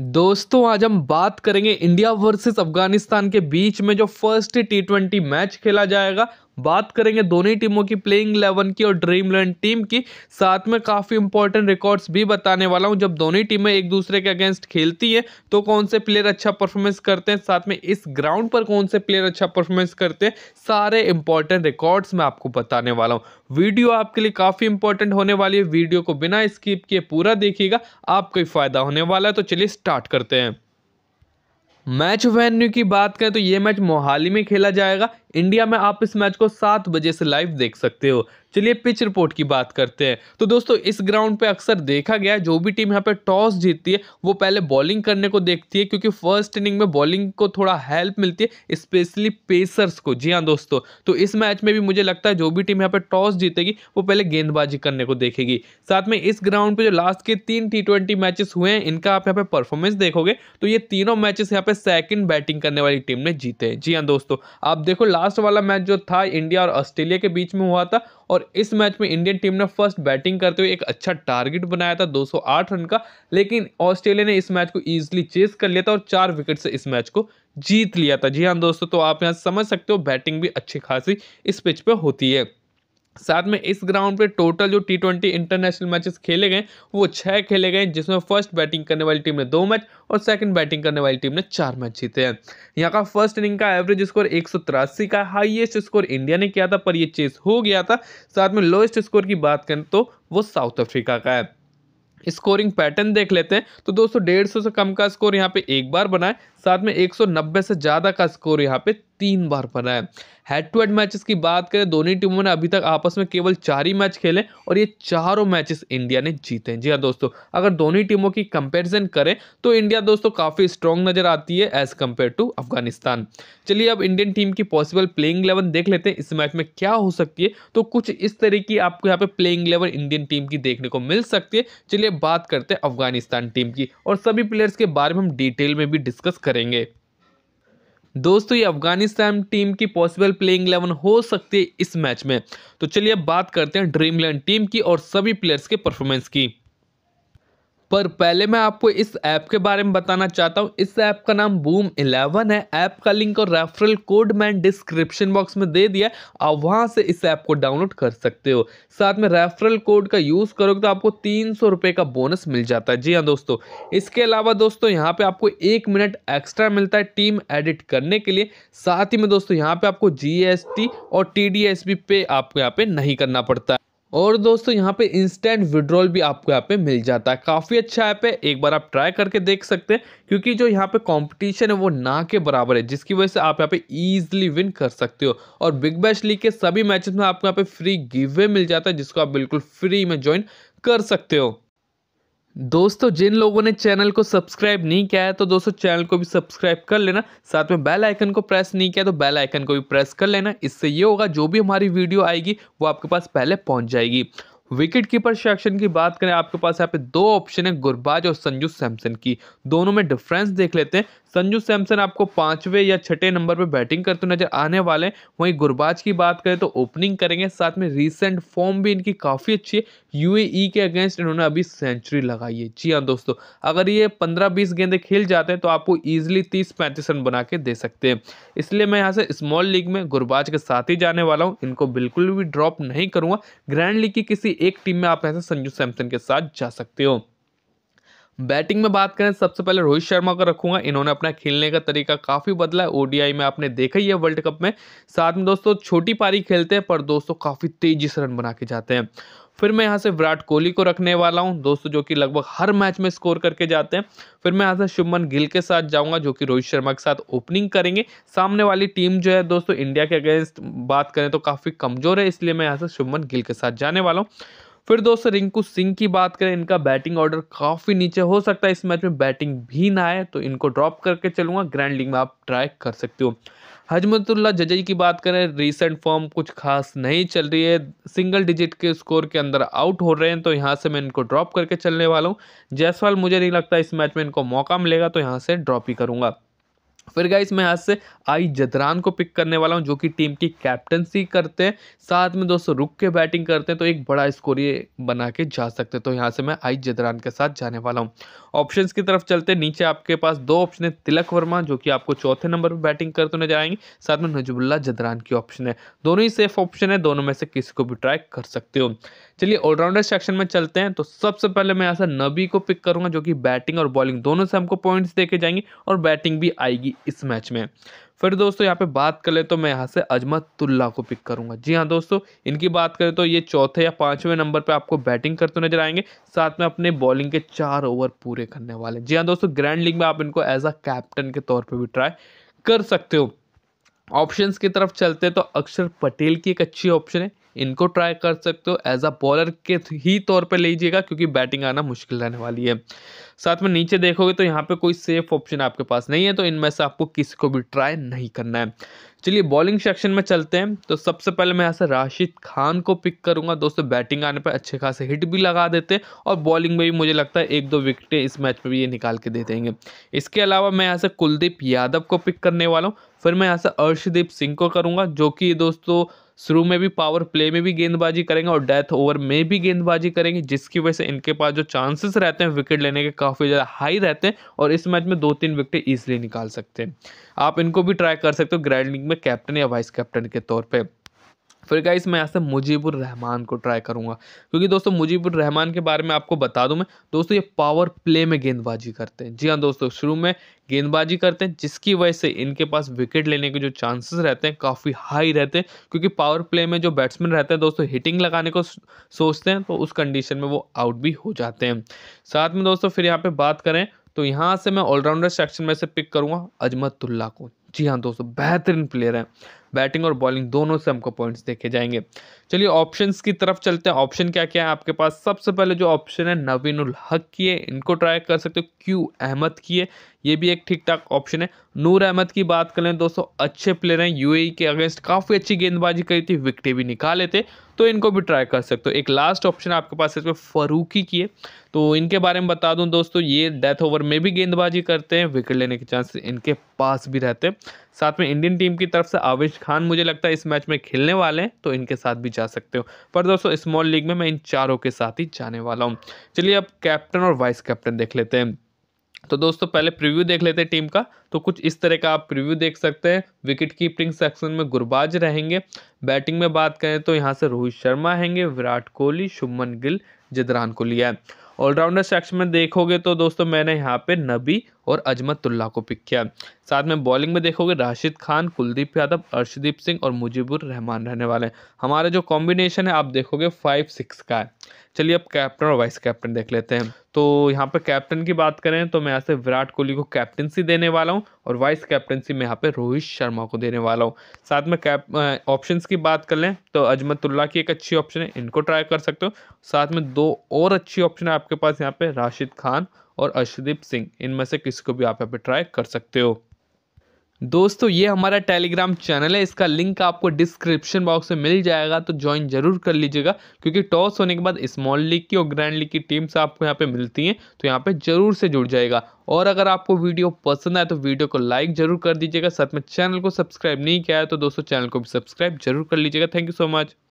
दोस्तों, आज हम बात करेंगे इंडिया वर्सेस अफ़गानिस्तान के बीच में जो फ़र्स्ट टी ट्वेंटी मैच खेला जाएगा बात करेंगे दोनों टीमों की प्लेइंग इलेवन की और ड्रीम इलेवन टीम की। साथ में काफ़ी इंपॉर्टेंट रिकॉर्ड्स भी बताने वाला हूँ। जब दोनों टीमें एक दूसरे के अगेंस्ट खेलती हैं तो कौन से प्लेयर अच्छा परफॉर्मेंस करते हैं? साथ में इस ग्राउंड पर कौन से प्लेयर अच्छा परफॉर्मेंस करते हैं? सारे इंपॉर्टेंट रिकॉर्ड्स मैं आपको बताने वाला हूँ। वीडियो आपके लिए काफ़ी इंपॉर्टेंट होने वाली है। वीडियो को बिना स्किप किए पूरा देखिएगा। आपको फ़ायदा होने वाला है। तो चलिए स्टार्ट करते हैं। मैच वेन्यू की बात करें तो ये मैच मोहाली में खेला जाएगा। इंडिया में आप इस मैच को सात बजे से लाइव देख सकते हो। चलिए पिच रिपोर्ट की बात करते हैं। तो दोस्तों, इस ग्राउंड पे अक्सर देखा गया है, जो भी टीम यहाँ पे टॉस जीतती है, वो पहले बॉलिंग करने को देखती है, क्योंकि फ़र्स्ट इनिंग में बॉलिंग को थोड़ा हेल्प मिलती है, स्पेशली पेसर्स को। जी हाँ दोस्तों तो इस मैच में भी मुझे लगता है, जो भी टीम यहाँ पे टॉस जीतेगी, वो पहले गेंदबाजी करने को देखेगी। साथ में इस ग्राउंड पर जो लास्ट के तीन टी मैचेस हुए हैं, इनका आप यहाँ पे परफॉर्मेंस देखोगे तो ये तीनों मैचेस यहाँ पे सेकेंड बैटिंग करने वाली टीम ने जीते हैं। जी हाँ दोस्तों, आप देखो लास्ट वाला मैच जो था, इंडिया और ऑस्ट्रेलिया के बीच में हुआ था और इस मैच में इंडियन टीम ने फ़र्स्ट बैटिंग करते हुए एक अच्छा टारगेट बनाया था 208 रन का। लेकिन ऑस्ट्रेलिया ने इस मैच को ईजिली चेस कर लिया था और चार विकेट से इस मैच को जीत लिया था। जी हाँ दोस्तों तो आप यहाँ समझ सकते हो बैटिंग भी अच्छी खासी इस पिच पर होती है। साथ में इस ग्राउंड पे टोटल जो टी ट्वेंटी इंटरनेशनल मैचेस खेले गए, वो छः खेले गए, जिसमें फ़र्स्ट बैटिंग करने वाली टीम ने दो मैच और सेकंड बैटिंग करने वाली टीम ने चार मैच जीते हैं। यहाँ का फ़र्स्ट इनिंग का एवरेज स्कोर एक सौ तिरासी का हाईएस्ट स्कोर इंडिया ने किया था, पर ये चेस हो गया था। साथ में लोएस्ट स्कोर की बात करें तो वो साउथ अफ्रीका का है। स्कोरिंग पैटर्न देख लेते हैं। तो दोस्तों, डेढ़ सौ से कम का स्कोर यहाँ पे एक बार बनाए साथ में 190 से ज़्यादा का स्कोर यहाँ पे तीन बार बना है। हेड टू हेड मैचेस की बात करें, दोनों टीमों ने अभी तक आपस में केवल चार ही मैच खेले और ये चारों मैचेस इंडिया ने जीते हैं। जी हाँ दोस्तों, अगर दोनों टीमों की कंपैरिजन करें तो इंडिया दोस्तों काफ़ी स्ट्रॉन्ग नज़र आती है एज़ कंपेयर टू अफ़गानिस्तान। चलिए अब इंडियन टीम की पॉसिबल प्लेइंग इलेवन देख लेते हैं, इस मैच में क्या हो सकती है। तो कुछ इस तरह की आपको यहाँ पे प्लेइंग इलेवन इंडियन टीम की देखने को मिल सकती है। चलिए बात करते हैं अफ़गानिस्तान टीम की और सभी प्लेयर्स के बारे में हम डिटेल में भी डिस्कस करेंगे। दोस्तों, ये अफ़गानिस्तान टीम की पॉसिबल प्लेइंग इलेवन हो सकती है इस मैच में। तो चलिए अब बात करते हैं ड्रीम इलेवन टीम की और सभी प्लेयर्स के परफॉर्मेंस की। पर पहले मैं आपको इस ऐप के बारे में बताना चाहता हूँ। इस ऐप का नाम बूम इलेवन है। ऐप का लिंक और रेफरल कोड मैंने डिस्क्रिप्शन बॉक्स में दे दिया आप वहाँ से इस ऐप को डाउनलोड कर सकते हो। साथ में रेफरल कोड का यूज़ करोगे तो आपको तीन सौ का बोनस मिल जाता है। जी हाँ दोस्तों। इसके अलावा दोस्तों, यहाँ पे आपको एक मिनट एक्स्ट्रा मिलता है टीम एडिट करने के लिए। साथ ही में दोस्तों, यहाँ पे आपको जीएसटी और टी पे आपको यहाँ पे नहीं करना पड़ता है। और दोस्तों, यहाँ पे इंस्टेंट विड्रॉल भी आपको यहाँ पे मिल जाता है। काफ़ी अच्छा ऐप है, एक बार आप ट्राई करके देख सकते हैं, क्योंकि जो यहाँ पे कंपटीशन है, वो ना के बराबर है, जिसकी वजह से आप यहाँ पे ईजिली विन कर सकते हो। और बिग बैश लीग के सभी मैचेस में आपको यहाँ पे फ्री गिवे मिल जाता है, जिसको आप बिल्कुल फ्री में ज्वाइन कर सकते हो। दोस्तों, जिन लोगों ने चैनल को सब्सक्राइब नहीं किया है तो दोस्तों, चैनल को भी सब्सक्राइब कर लेना। साथ में बेल आइकन को प्रेस नहीं किया तो बेल आइकन को भी प्रेस कर लेना। इससे ये होगा, जो भी हमारी वीडियो आएगी, वो आपके पास पहले पहुँच जाएगी। विकेट कीपर सेक्शन की बात करें, आपके पास यहाँ पे दो ऑप्शन है गुरबाज और संजू सैमसन की। दोनों में डिफरेंस देख लेते हैं। संजू सैमसन आपको पाँचवें या छठे नंबर पे बैटिंग करते नज़र आने वाले हैं। वहीं गुरबाज की बात करें तो ओपनिंग करेंगे। साथ में रिसेंट फॉर्म भी इनकी काफ़ी अच्छी है। यूएई के अगेंस्ट इन्होंने अभी सेंचुरी लगाई है। जी हाँ दोस्तों, अगर ये पंद्रह बीस गेंदे खेल जाते हैं तो आपको ईजिली तीस पैंतीस रन बना के दे सकते हैं। इसलिए मैं यहाँ से स्मॉल लीग में गुरबाज के साथ ही जाने वाला हूँ। इनको बिल्कुल भी ड्रॉप नहीं करूँगा। ग्रैंड लीग की किसी एक टीम में आप ऐसे संजू सैमसन के साथ जा सकते हो। बैटिंग में बात करें, सबसे पहले रोहित शर्मा को रखूँगा। इन्होंने अपना खेलने का तरीका काफ़ी बदला है। ओडीआई में आपने देखा ही है, वर्ल्ड कप में। साथ में दोस्तों, छोटी पारी खेलते हैं, पर दोस्तों, काफ़ी तेज़ी से रन बना के जाते हैं। फिर मैं यहाँ से विराट कोहली को रखने वाला हूँ, दोस्तों, जो कि लगभग हर मैच में स्कोर करके जाते हैं। फिर मैं यहाँ से शुभमन गिल के साथ जाऊँगा, जो कि रोहित शर्मा के साथ ओपनिंग करेंगे। सामने वाली टीम जो है, दोस्तों, इंडिया के अगेंस्ट बात करें तो काफ़ी कमज़ोर है, इसलिए मैं यहाँ से शुभमन गिल के साथ जाने वाला हूँ। फिर दोस्तों, रिंकू सिंह की बात करें, इनका बैटिंग ऑर्डर काफ़ी नीचे हो सकता है, इस मैच में बैटिंग भी ना आए तो इनको ड्रॉप करके चलूँगा, ग्रैंड लीग में आप ट्राई कर सकते हो। हजमतुल्ला जजई की बात करें रीसेंट फॉर्म कुछ खास नहीं चल रही है। सिंगल डिजिट के स्कोर के अंदर आउट हो रहे हैं तो यहाँ से मैं इनको ड्रॉप करके चलने वाला हूँ। जयसवाल, मुझे नहीं लगता इस मैच में इनको मौका मिलेगा तो यहाँ से ड्रॉप ही करूँगा। फिर गाइस मैं यहाँ से आई जदरान को पिक करने वाला हूँ, जो कि टीम की कैप्टनसी करते हैं। साथ में दोस्तों, रुक के बैटिंग करते हैं तो एक बड़ा स्कोर ये बना के जा सकते हैं। तो यहाँ से मैं आई जदरान के साथ जाने वाला हूँ। ऑप्शंस की तरफ़ चलते हैं। नीचे आपके पास दो ऑप्शन है, तिलक वर्मा, जो कि आपको चौथे नंबर पर बैटिंग करते नज़र आएँगे। साथ में नजबुल्ला जदरान की ऑप्शन है। दोनों ही सेफ़ ऑप्शन है, दोनों में से किसी को भी ट्राई कर सकते हो। चलिए ऑलराउंडर सेक्शन में चलते हैं। तो सबसे पहले मैं यहाँ से नबी को पिक करूँगा, जो कि बैटिंग और बॉलिंग दोनों से हमको पॉइंट्स देके जाएँगे और बैटिंग भी आएगी इस मैच में। फिर दोस्तों, यहाँ पे बात कर ले तो मैं यहाँ से अजमतुल्ला को पिक करूँगा। जी हाँ दोस्तों, इनकी बात करें तो ये चौथे या पाँचवें नंबर पे आपको बैटिंग करते नज़र आएँगे, साथ में अपने बॉलिंग के चार ओवर पूरे करने वाले जी हाँ दोस्तों ग्रैंड लीग में आप इनको एज अ कैप्टन के तौर पर भी ट्राई कर सकते हो। ऑप्शंस की तरफ़ चलते हैं तो अक्षर पटेल की एक अच्छी ऑप्शन है। इनको ट्राई कर सकते हो। एज अ बॉलर के ही तौर पे लीजिएगा, क्योंकि बैटिंग आना मुश्किल रहने वाली है। साथ में नीचे देखोगे तो यहाँ पे कोई सेफ़ ऑप्शन आपके पास नहीं है तो इनमें से आपको किसी को भी ट्राई नहीं करना है। चलिए बॉलिंग सेक्शन में चलते हैं। तो सबसे पहले मैं यहाँ से राशिद खान को पिक करूँगा। दोस्तों बैटिंग आने पर अच्छे खासे हिट भी लगा देते हैं और बॉलिंग में भी मुझे लगता है एक दो विकेटें इस मैच में भी ये निकाल के दे देंगे। इसके अलावा मैं यहाँ से कुलदीप यादव को पिक करने वाला हूँ। फिर मैं यहाँ से अर्शदीप सिंह को करूँगा, जो कि दोस्तों शुरू में भी पावर प्ले में भी गेंदबाजी करेंगे और डेथ ओवर में भी गेंदबाजी करेंगे, जिसकी वजह से इनके पास जो चांसेस रहते हैं विकेट लेने के काफ़ी ज़्यादा हाई रहते हैं और इस मैच में दो तीन विकेट ईजिली निकाल सकते हैं। आप इनको भी ट्राई कर सकते हो ग्रैंड लीग में कैप्टन या वाइस कैप्टन के तौर पर फिर गाइस मैं यहाँ से मुजीबुर रहमान को ट्राई करूँगा। क्योंकि दोस्तों, मुजीबुर रहमान के बारे में आपको बता दूँ मैं, दोस्तों, ये पावर प्ले में गेंदबाजी करते हैं। जी हाँ दोस्तों, शुरू में गेंदबाजी करते हैं, जिसकी वजह से इनके पास विकेट लेने के जो चांसेस रहते हैं काफ़ी हाई रहते हैं। क्योंकि पावर प्ले में जो बैट्समैन रहते हैं, दोस्तों हिटिंग लगाने को सोचते हैं तो उस कंडीशन में वो आउट भी हो जाते हैं। साथ में दोस्तों, फिर यहाँ पर बात करें तो यहाँ से मैं ऑलराउंडर सेक्शन में से पिक करूँगा, अजमतुल्ला को। जी हाँ दोस्तों, बेहतरीन प्लेयर हैं। बैटिंग और बॉलिंग दोनों से हमको पॉइंट्स देखे जाएँगे। चलिए ऑप्शंस की तरफ़ चलते हैं। ऑप्शन क्या क्या है आपके पास? सबसे पहले जो ऑप्शन है, नवीन उल हक की है। इनको ट्राई कर सकते हो। क्यू अहमद की है। ये भी एक ठीक ठाक ऑप्शन है। नूर अहमद की बात करें दोस्तों, अच्छे प्लेयर हैं। यूएई के अगेंस्ट काफ़ी अच्छी गेंदबाजी करी थी विकटें भी निकाले थे तो इनको भी ट्राई कर सकते हो। एक लास्ट ऑप्शन आपके पास इसमें फरूकी की है। तो इनके बारे में बता दूँ दोस्तों, ये डेथ ओवर में भी गेंदबाजी करते हैं विकेट लेने के चांसेस इनके पास भी रहते हैं। साथ में इंडियन टीम की तरफ़ से आवेश खान, मुझे लगता है इस मैच में खेलने वाले हैं तो इनके साथ भी जा सकते हो। पर दोस्तों स्मॉल लीग में मैं इन चारों के साथ ही जाने वाला हूँ। चलिए अब कैप्टन और वाइस कैप्टन देख लेते हैं। तो दोस्तों, पहले प्रीव्यू देख लेते हैं टीम का। तो कुछ इस तरह का आप प्रीव्यू देख सकते हैं। विकेट कीपिंग सेक्शन में गुरबाज रहेंगे। बैटिंग में बात करें तो यहाँ से रोहित शर्मा हैंगे विराट कोहली, शुभमन गिल, जदरान को लिया है। ऑलराउंडर सेक्शन में देखोगे तो दोस्तों, मैंने यहाँ पे नबी और अजमतुल्ला को पिक किया साथ में बॉलिंग में देखोगे राशिद खान, कुलदीप यादव, अर्शदीप सिंह और मुजीबुर रहमान रहने वाले हैं। हमारा जो कॉम्बिनेशन है, आप देखोगे फाइव सिक्स का है। चलिए अब कैप्टन और वाइस कैप्टन देख लेते हैं। तो यहाँ पे कैप्टन की बात करें तो मैं यहाँ से विराट कोहली को कैप्टनसी देने वाला हूँ और वाइस कैप्टनसी में यहाँ पे रोहित शर्मा को देने वाला हूँ। साथ में कैप ऑप्शंस की बात कर लें तो अजमतुल्ला की एक अच्छी ऑप्शन है, इनको ट्राई कर सकते हो। साथ में दो और अच्छी ऑप्शन है आपके पास यहाँ पे, राशिद खान और अर्शदीप सिंह। इनमें से किसी को भी आप यहाँ पर ट्राई कर सकते हो। दोस्तों, ये हमारा टेलीग्राम चैनल है। इसका लिंक आपको डिस्क्रिप्शन बॉक्स में मिल जाएगा तो ज्वाइन ज़रूर कर लीजिएगा, क्योंकि टॉस होने के बाद स्मॉल लीग की और ग्रैंड लीग की टीम्स आपको यहाँ पे मिलती हैं तो यहाँ पे ज़रूर से जुड़ जाएगा। और अगर आपको वीडियो पसंद आए तो वीडियो को लाइक ज़रूर कर दीजिएगा। साथ में चैनल को सब्सक्राइब नहीं किया है तो दोस्तों चैनल को भी सब्सक्राइब ज़रूर कर लीजिएगा। Thank you so much